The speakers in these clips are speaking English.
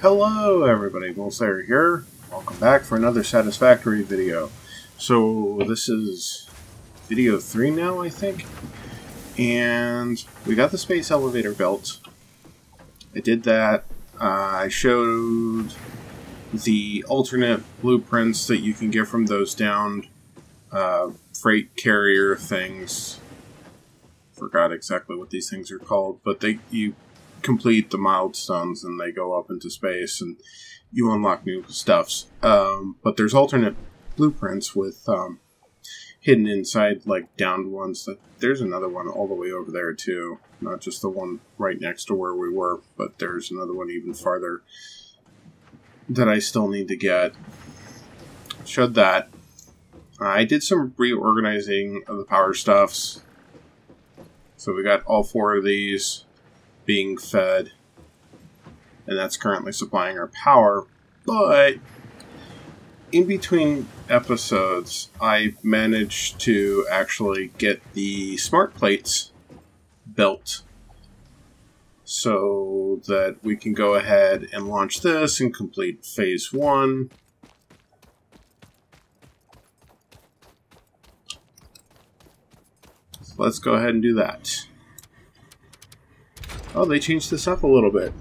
Hello everybody, Bullslayer here. Welcome back for another Satisfactory video. So this is video 3 now, I think. And we got the space elevator built. I did that. Uh, I showed the alternate blueprints that you can get from those downed uh, freight carrier things. Forgot exactly what these things are called, but they you complete the milestones and they go up into space and you unlock new stuffs. Um, but there's alternate blueprints with um, hidden inside like downed ones. That there's another one all the way over there too. Not just the one right next to where we were, but there's another one even farther that I still need to get. Showed that. I did some reorganizing of the power stuffs. So we got all four of these being fed, and that's currently supplying our power. But in between episodes, I managed to actually get the smart plates built so that we can go ahead and launch this and complete phase one. Let's go ahead and do that. Oh, they changed this up a little bit.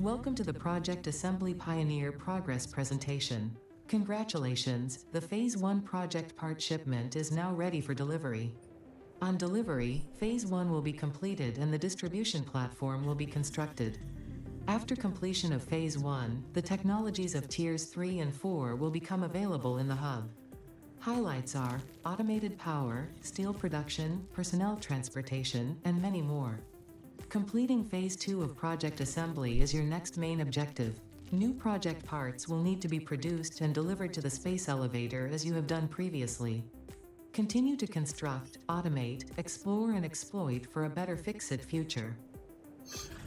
Welcome to the Project Assembly Pioneer Progress presentation. Congratulations, the Phase 1 project part shipment is now ready for delivery. On delivery, Phase 1 will be completed and the distribution platform will be constructed. After completion of Phase 1, the technologies of Tiers 3 and 4 will become available in the hub. Highlights are automated power, steel production, personnel transportation, and many more. Completing Phase 2 of Project Assembly is your next main objective. New project parts will need to be produced and delivered to the space elevator as you have done previously. Continue to construct, automate, explore, and exploit for a better FICSIT future.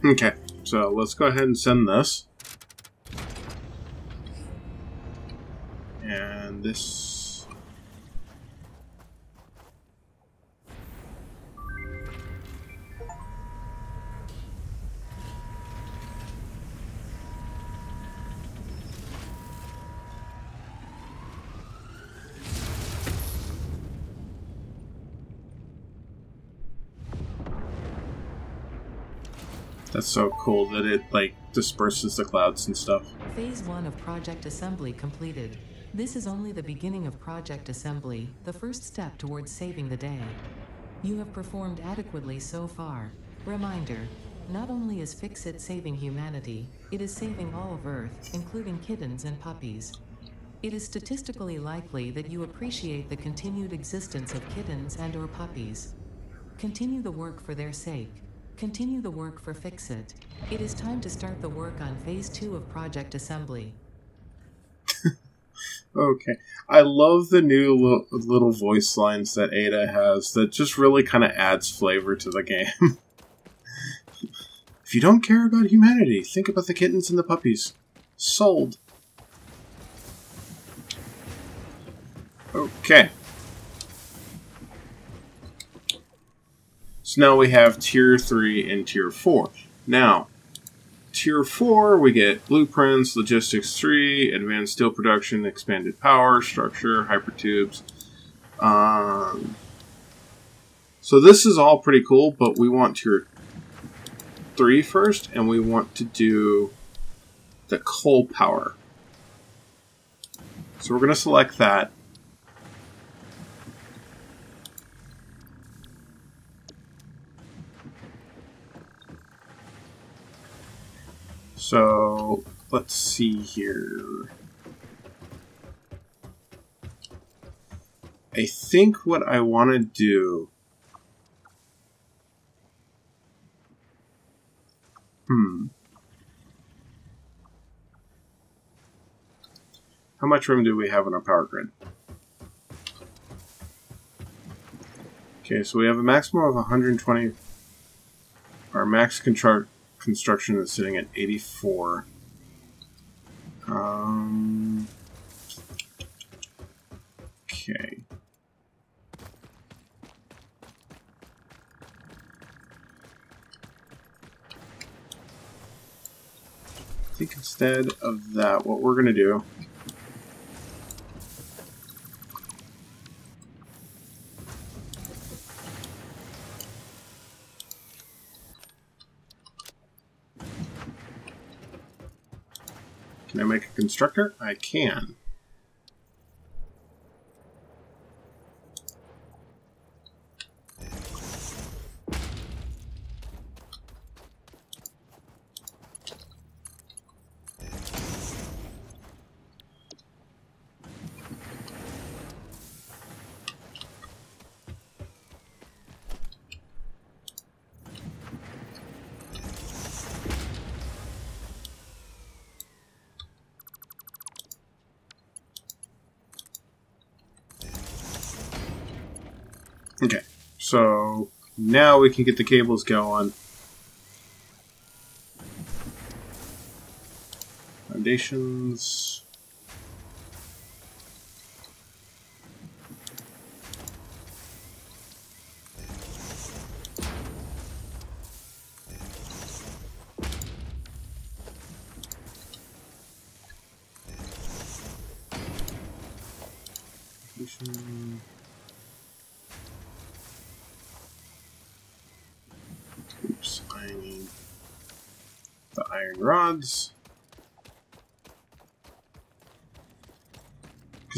Okay, so let's go ahead and send this. And this... That's so cool that it, like, disperses the clouds and stuff. Phase 1 of Project Assembly completed. This is only the beginning of Project Assembly, the first step towards saving the day. You have performed adequately so far. Reminder not only is FICSIT saving humanity, it is saving all of Earth, including kittens and puppies. It is statistically likely that you appreciate the continued existence of kittens and or puppies. Continue the work for their sake. Continue the work for FICSIT. It is time to start the work on Phase 2 of Project Assembly. Okay. I love the new little, little voice lines that Ada has that just really kind of adds flavor to the game. if you don't care about humanity, think about the kittens and the puppies. Sold. Okay. So now we have Tier 3 and Tier 4. Now, Tier 4, we get Blueprints, Logistics 3, Advanced Steel Production, Expanded Power, Structure, Hypertubes. Um, so this is all pretty cool, but we want Tier 3 first, and we want to do the Coal Power. So we're going to select that. So let's see here. I think what I want to do. Hmm. How much room do we have in our power grid? Okay, so we have a maximum of 120. Our max control construction is sitting at 84. Um, okay. I think instead of that, what we're going to do I make a constructor? I can. Okay, so now we can get the cables going. Foundations. Foundation. Oops, I need the iron Because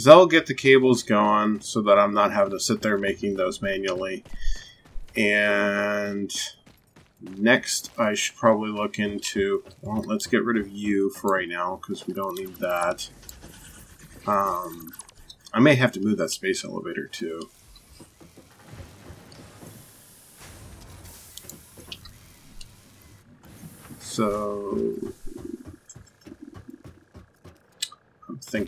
that'll get the cables going so that I'm not having to sit there making those manually. And next, I should probably look into... Well, let's get rid of you for right now because we don't need that. Um, I may have to move that space elevator too. So I'm So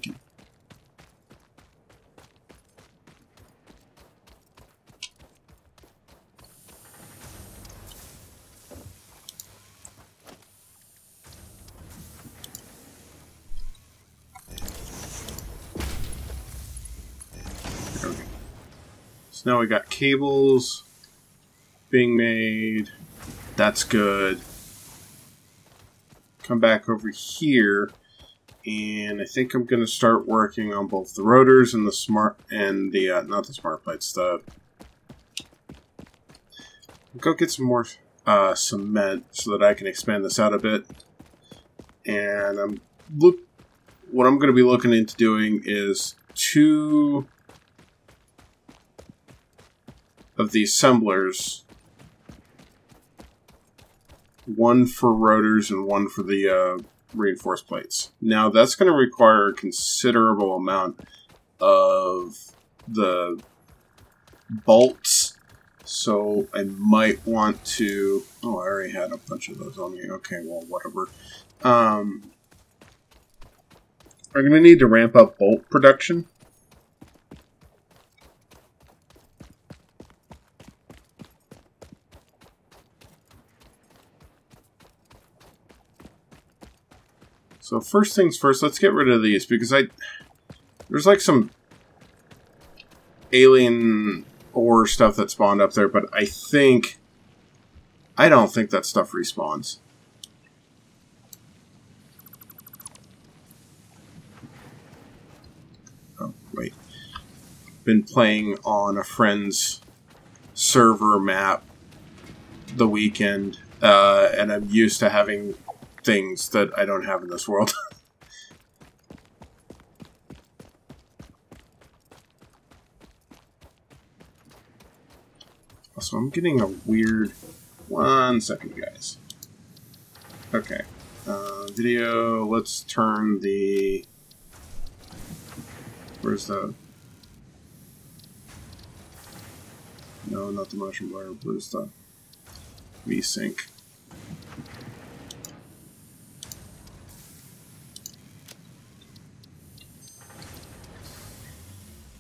now we got cables being made. That's good. Come back over here and I think I'm going to start working on both the rotors and the smart and the uh, not the smart plates the go get some more uh, cement so that I can expand this out a bit. And I'm look what I'm going to be looking into doing is two of the assemblers. One for rotors and one for the uh, reinforced plates. Now that's going to require a considerable amount of the bolts, so I might want to. Oh, I already had a bunch of those on me. Okay, well, whatever. Um, I'm going to need to ramp up bolt production. So first things first, let's get rid of these because I there's like some alien ore stuff that spawned up there, but I think I don't think that stuff respawns. Oh, wait. Been playing on a friend's server map the weekend, uh, and I'm used to having things that I don't have in this world. also, I'm getting a weird... One second, guys. Okay. Uh, video, let's turn the... Where's the... No, not the motion blur. Where's the VSync?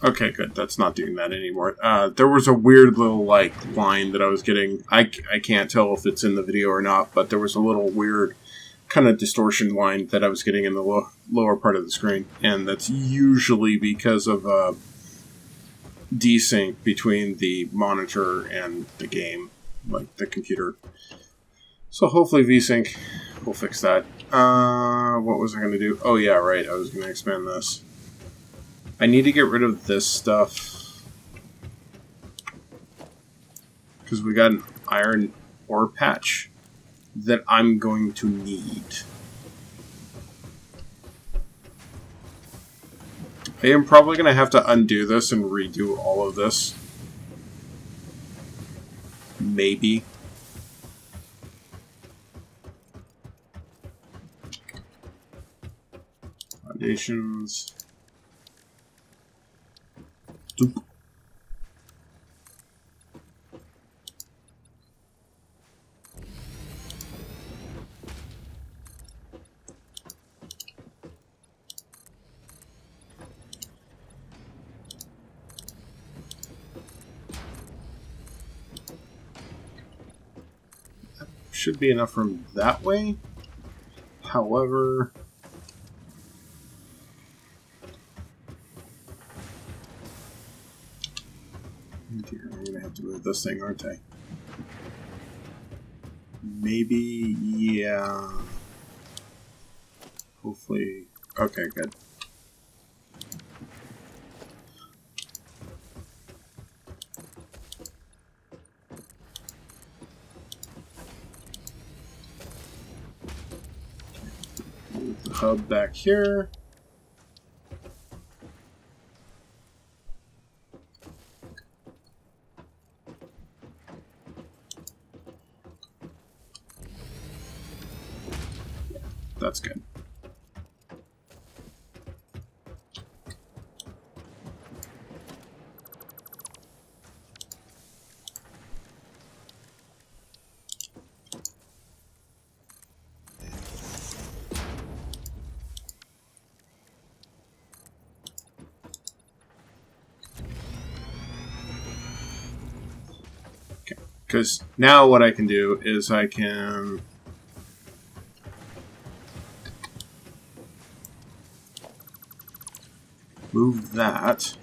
Okay, good. That's not doing that anymore. Uh, there was a weird little like line that I was getting. I, I can't tell if it's in the video or not, but there was a little weird kind of distortion line that I was getting in the lo lower part of the screen, and that's usually because of uh, desync between the monitor and the game, like the computer. So hopefully VSync we'll fix that. Uh, what was I going to do? Oh, yeah, right. I was going to expand this. I need to get rid of this stuff. Because we got an iron ore patch that I'm going to need. I am probably going to have to undo this and redo all of this. Maybe. Foundations. Should be enough room that way. However, dear, I'm gonna have to move this thing, aren't I? Maybe, yeah. Hopefully, okay, good. hub back here. That's good. Because now what I can do is I can... Move that.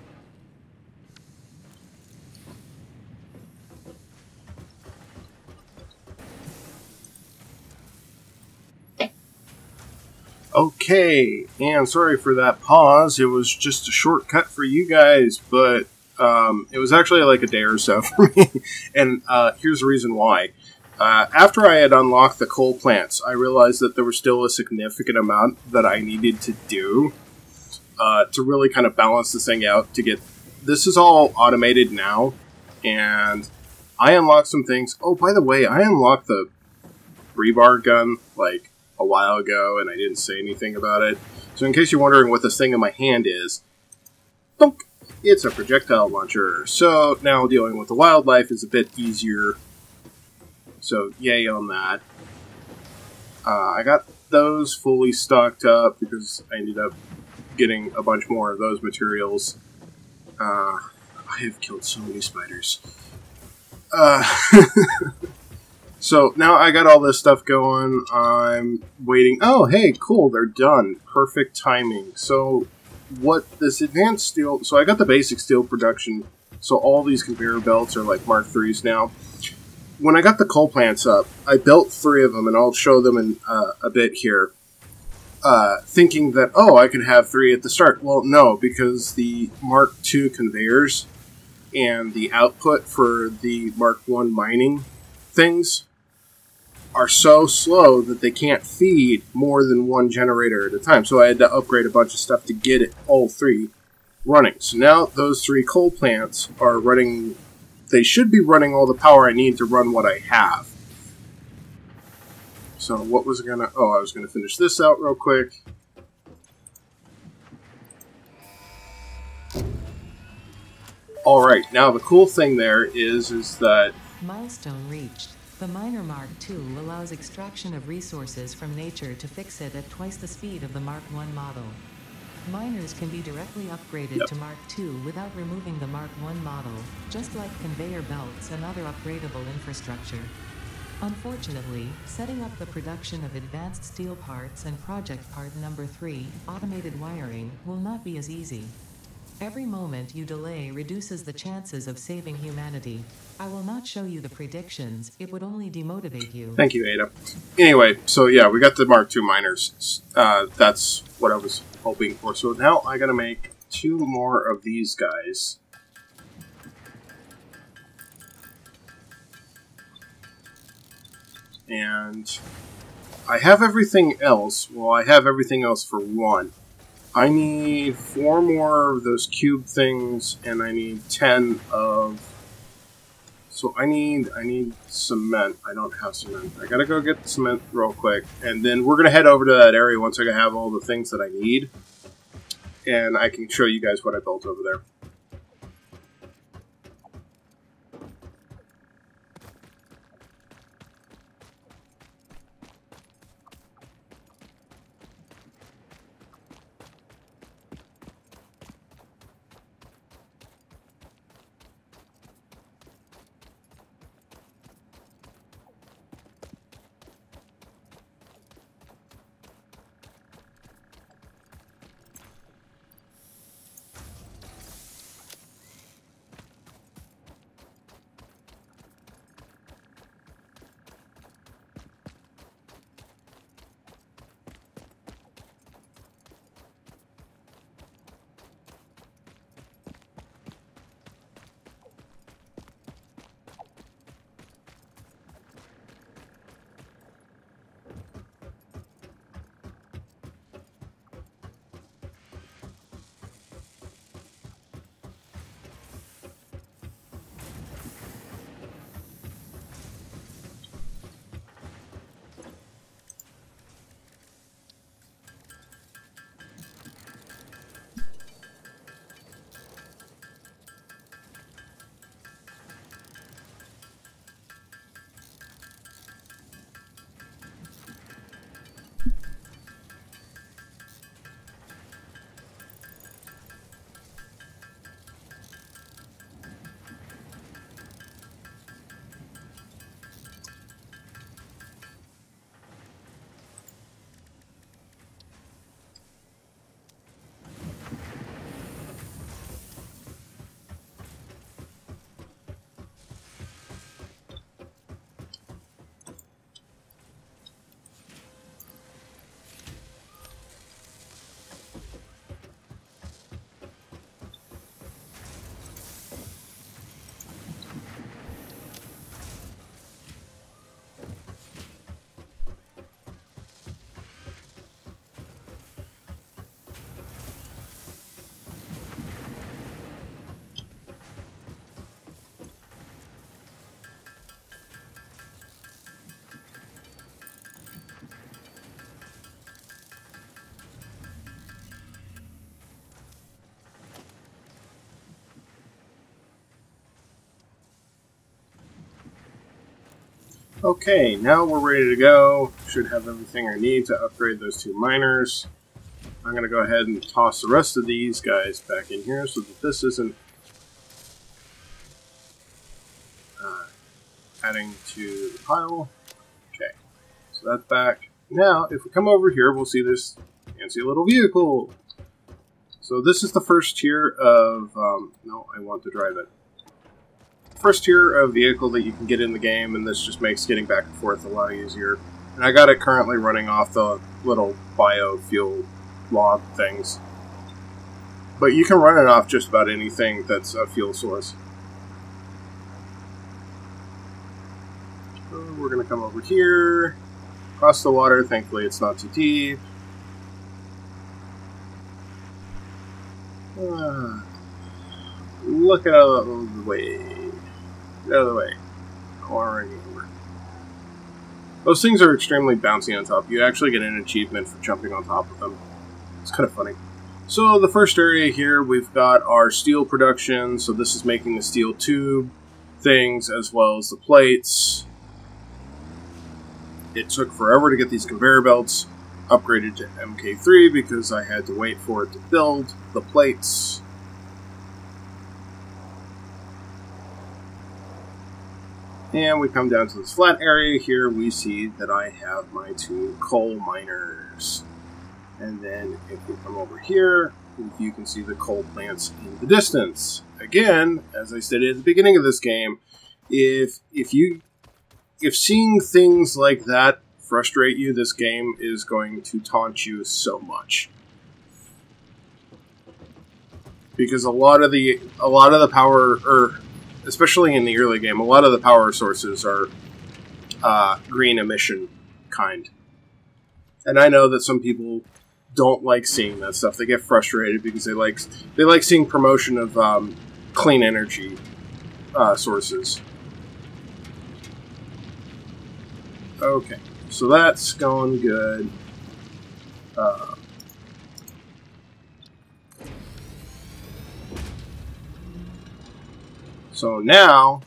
Okay, and sorry for that pause. It was just a shortcut for you guys, but um, it was actually like a day or so for me, and uh, here's the reason why. Uh, after I had unlocked the coal plants, I realized that there was still a significant amount that I needed to do uh, to really kind of balance this thing out. To get this is all automated now, and I unlocked some things. Oh, by the way, I unlocked the rebar gun like a while ago, and I didn't say anything about it. So, in case you're wondering what this thing in my hand is, thunk, it's a projectile launcher. So now dealing with the wildlife is a bit easier. So yay on that. Uh, I got those fully stocked up because I ended up getting a bunch more of those materials. Uh, I have killed so many spiders. Uh, so now I got all this stuff going. I'm waiting. Oh, hey, cool, they're done. Perfect timing. So what this advanced steel. So I got the basic steel production. So all these conveyor belts are like Mark threes now. When I got the coal plants up, I built three of them, and I'll show them in uh, a bit here. Uh, thinking that oh, I could have three at the start. Well, no, because the Mark II conveyors and the output for the Mark One mining things are so slow that they can't feed more than one generator at a time. So I had to upgrade a bunch of stuff to get it all three running. So now those three coal plants are running. They should be running all the power I need to run what I have. So what was gonna? Oh, I was gonna finish this out real quick. All right. Now the cool thing there is is that milestone reached. The Miner Mark II allows extraction of resources from nature to fix it at twice the speed of the Mark I model. Miners can be directly upgraded yep. to Mark II without removing the Mark I model, just like conveyor belts and other upgradable infrastructure. Unfortunately, setting up the production of advanced steel parts and project part number 3, automated wiring, will not be as easy. Every moment you delay reduces the chances of saving humanity. I will not show you the predictions, it would only demotivate you. Thank you, Ada. Anyway, so yeah, we got the Mark II miners. Uh, that's what I was hoping for. So now I gotta make two more of these guys. And I have everything else. Well, I have everything else for one. I need four more of those cube things, and I need ten of. So I need I need cement. I don't have cement. I gotta go get the cement real quick, and then we're gonna head over to that area once I have all the things that I need, and I can show you guys what I built over there. Okay, now we're ready to go. Should have everything I need to upgrade those two miners. I'm going to go ahead and toss the rest of these guys back in here so that this isn't uh, adding to the pile. Okay, so that's back. Now, if we come over here, we'll see this fancy little vehicle. So this is the first tier of... Um, no, I want to drive it first tier of vehicle that you can get in the game, and this just makes getting back and forth a lot easier. And I got it currently running off the little biofuel log things. But you can run it off just about anything that's a fuel source. So we're going to come over here, cross the water. Thankfully, it's not too deep. Uh, look out of the way. Out of the way. Already. Those things are extremely bouncy on top. You actually get an achievement for jumping on top of them. It's kind of funny. So the first area here, we've got our steel production. So this is making the steel tube things as well as the plates. It took forever to get these conveyor belts upgraded to MK3 because I had to wait for it to build the plates. And we come down to this flat area here, we see that I have my two coal miners. And then if we come over here, you can see the coal plants in the distance. Again, as I stated at the beginning of this game, if if you if seeing things like that frustrate you, this game is going to taunt you so much. Because a lot of the a lot of the power or especially in the early game, a lot of the power sources are uh, green emission kind. And I know that some people don't like seeing that stuff. They get frustrated because they like they like seeing promotion of um, clean energy uh, sources. Okay, so that's going good. Uh, so now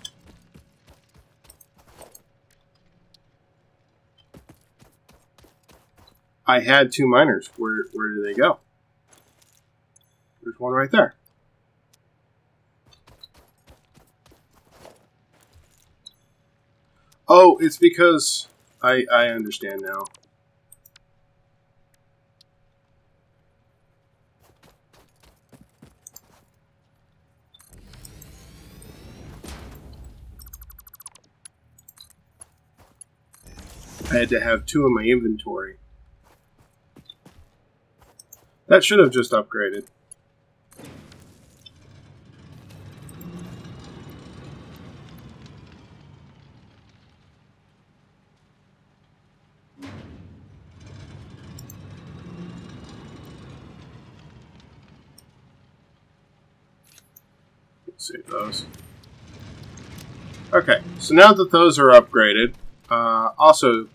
I had two miners. Where where did they go? There's one right there. Oh, it's because I I understand now. I had to have two in my inventory. That should have just upgraded. Save those. Okay, so now that those are upgraded, uh, also,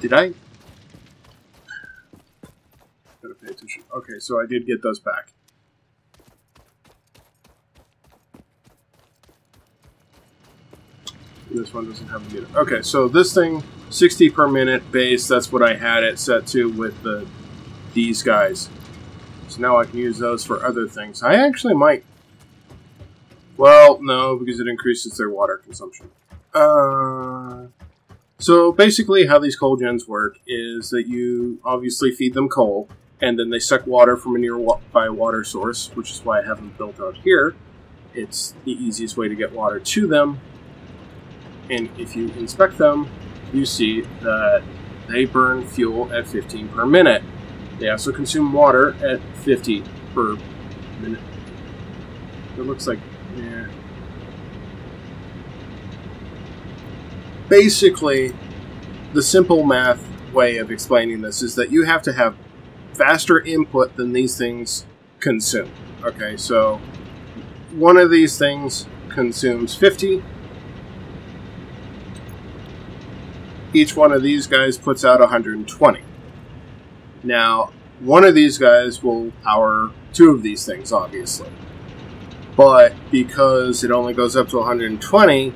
did I Gotta pay attention. Okay, so I did get those back. This one doesn't have a meter. Okay, so this thing, 60 per minute base, that's what I had it set to with the these guys. So now I can use those for other things. I actually might... Well, no, because it increases their water consumption. Uh, so basically how these coal gens work is that you obviously feed them coal, and then they suck water from a nearby water source, which is why I have them built out here. It's the easiest way to get water to them. And if you inspect them, you see that they burn fuel at 15 per minute. They also consume water at 50 per minute. It looks like, yeah. Basically, the simple math way of explaining this is that you have to have faster input than these things consume. Okay, so one of these things consumes 50. Each one of these guys puts out 120. Now, one of these guys will power two of these things, obviously. But because it only goes up to 120,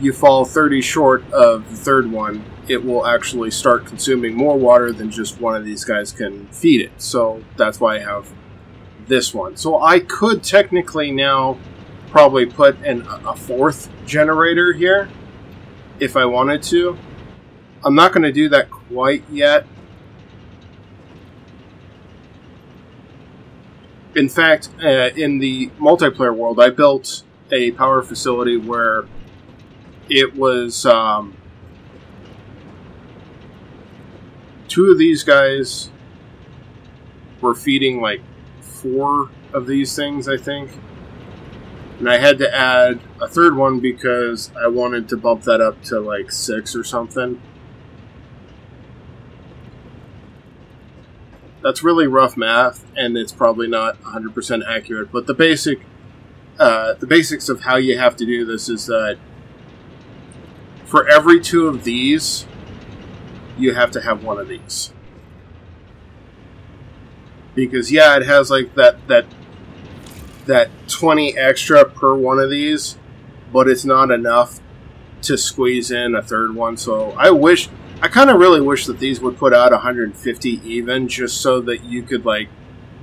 you fall 30 short of the third one it will actually start consuming more water than just one of these guys can feed it. So that's why I have this one. So I could technically now probably put in a fourth generator here if I wanted to. I'm not going to do that quite yet. In fact, uh, in the multiplayer world, I built a power facility where it was um, two of these guys were feeding like four of these things, I think. And I had to add a third one because I wanted to bump that up to like six or something. That's really rough math, and it's probably not 100% accurate. But the basic, uh, the basics of how you have to do this is that for every two of these, you have to have one of these. Because yeah, it has like that that that 20 extra per one of these, but it's not enough to squeeze in a third one. So I wish I kind of really wish that these would put out 150 even just so that you could like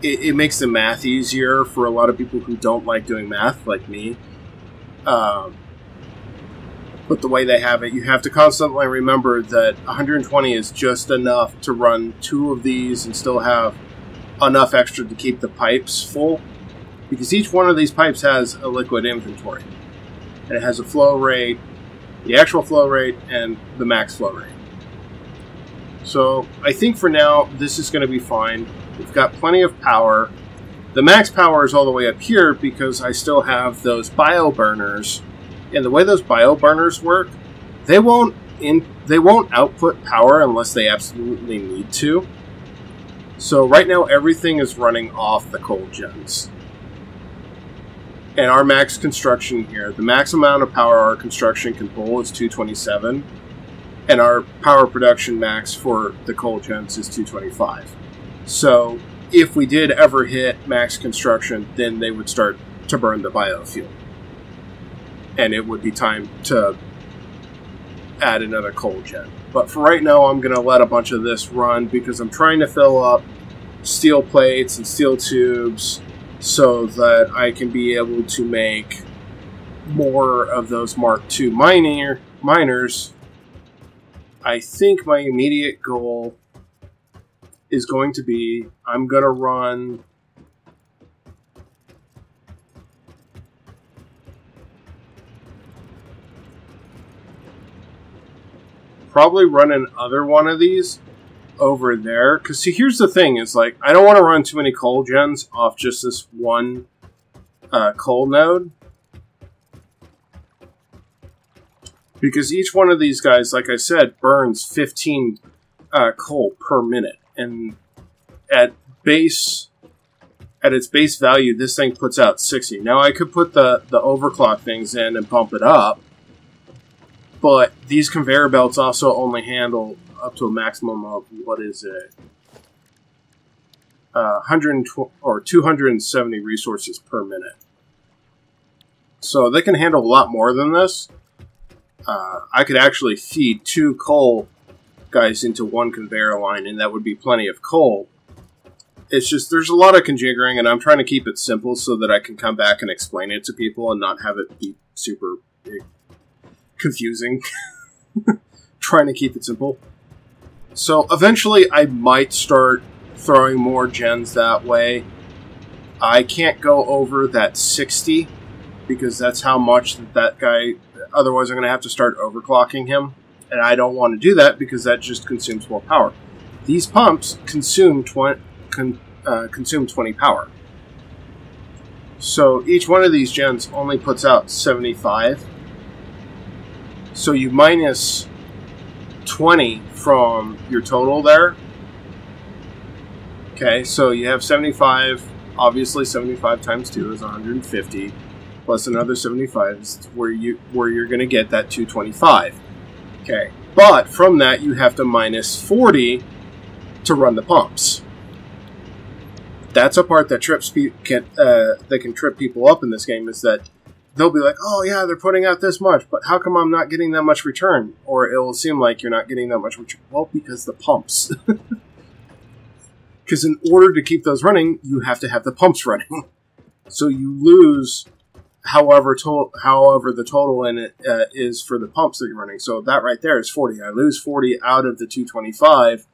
it, it, makes the math easier for a lot of people who don't like doing math like me. Um, But the way they have it, you have to constantly remember that 120 is just enough to run two of these and still have enough extra to keep the pipes full. Because each one of these pipes has a liquid inventory. And it has a flow rate, the actual flow rate, and the max flow rate. So I think for now, this is going to be fine. We've got plenty of power. The max power is all the way up here because I still have those bio burners. And the way those bio burners work, they won't in they won't output power unless they absolutely need to. So right now everything is running off the coal gens. And our max construction here, the max amount of power our construction can pull is 227 and our power production max for the coal gens is 225. So if we did ever hit max construction, then they would start to burn the biofuel. And it would be time to add another coal gen. But for right now, I'm going to let a bunch of this run because I'm trying to fill up steel plates and steel tubes so that I can be able to make more of those Mark II miner, miners I think my immediate goal is going to be I'm going to run probably run another one of these over there. Because see here's the thing is like I don't want to run too many coal gens off just this one uh, coal node. Because each one of these guys, like I said, burns 15 uh, coal per minute, and at base, at its base value, this thing puts out 60. Now I could put the the overclock things in and pump it up, but these conveyor belts also only handle up to a maximum of what is it? Uh, 120 or 270 resources per minute. So they can handle a lot more than this uh, I could actually feed two coal guys into one conveyor line, and that would be plenty of coal. It's just there's a lot of conjiggering, and I'm trying to keep it simple so that I can come back and explain it to people and not have it be super confusing. trying to keep it simple. So eventually, I might start throwing more gens that way. I can't go over that 60 because that's how much that, that guy Otherwise, I'm going to have to start overclocking him, and I don't want to do that because that just consumes more power. These pumps consume 20, con, uh, consume 20 power. So each one of these gens only puts out 75. So you minus 20 from your total there. Okay, so you have 75. Obviously, 75 times 2 is 150 plus another 75 is where you where you're going to get that 225. Okay, but from that you have to minus 40 to run the pumps. That's a part that trips can uh, that can trip people up in this game is that they'll be like, "Oh yeah, they're putting out this much, but how come I'm not getting that much return?" Or it will seem like you're not getting that much return. Well, because the pumps. Because in order to keep those running, you have to have the pumps running. So you lose however to- however the total in it uh, is for the pumps that you're running. So that right there is 40. I lose 40 out of the 225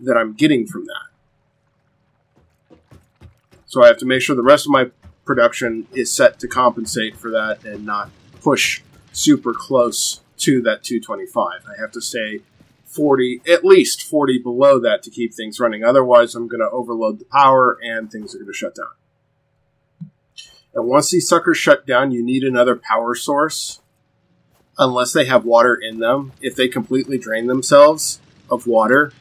that I'm getting from that. So I have to make sure the rest of my production is set to compensate for that and not push super close to that 225. I have to stay 40, at least 40 below that to keep things running. Otherwise, I'm going to overload the power and things are going to shut down. And once these suckers shut down, you need another power source. Unless they have water in them. If they completely drain themselves of water,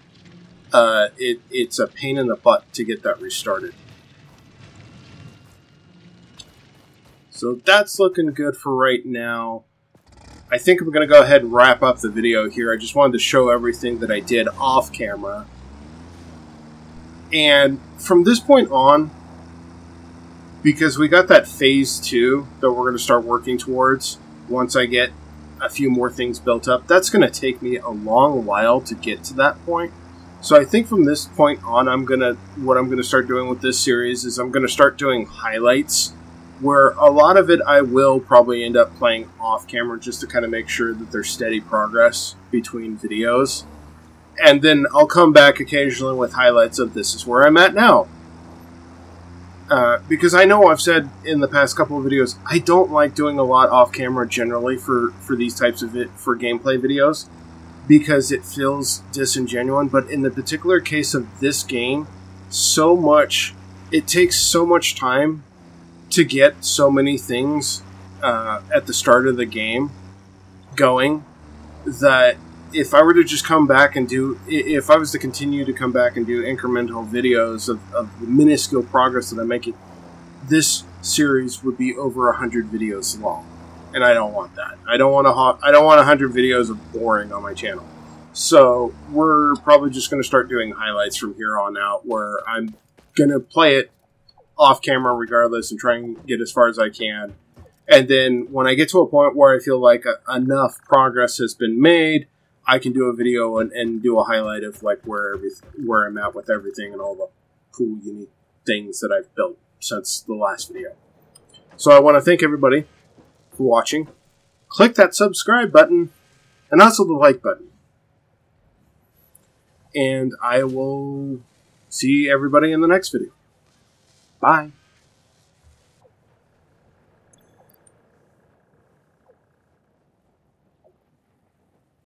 uh, it, it's a pain in the butt to get that restarted. So that's looking good for right now. I think I'm going to go ahead and wrap up the video here. I just wanted to show everything that I did off camera. And from this point on, because we got that phase two that we're going to start working towards once I get a few more things built up. That's going to take me a long while to get to that point. So I think from this point on, I'm gonna what I'm gonna start doing with this series is I'm gonna start doing highlights where a lot of it I will probably end up playing off camera just to kind of make sure that there's steady progress between videos. And then I'll come back occasionally with highlights of this is where I'm at now. Uh, because I know I've said in the past couple of videos, I don't like doing a lot off camera generally for, for these types of it, for gameplay videos because it feels disingenuous. But in the particular case of this game, so much, it takes so much time to get so many things uh, at the start of the game going that if I were to just come back and do, if I was to continue to come back and do incremental videos of, of the minuscule progress that I'm making, this series would be over hundred videos long, and I don't want that. I don't want to. I don't want hundred videos of boring on my channel. So we're probably just going to start doing highlights from here on out, where I'm going to play it off camera regardless and try and get as far as I can. And then when I get to a point where I feel like a, enough progress has been made, I can do a video and, and do a highlight of like where where I'm at with everything and all the cool, unique things that I've built since the last video. So I want to thank everybody for watching. Click that subscribe button and also the like button. And I will see everybody in the next video. Bye.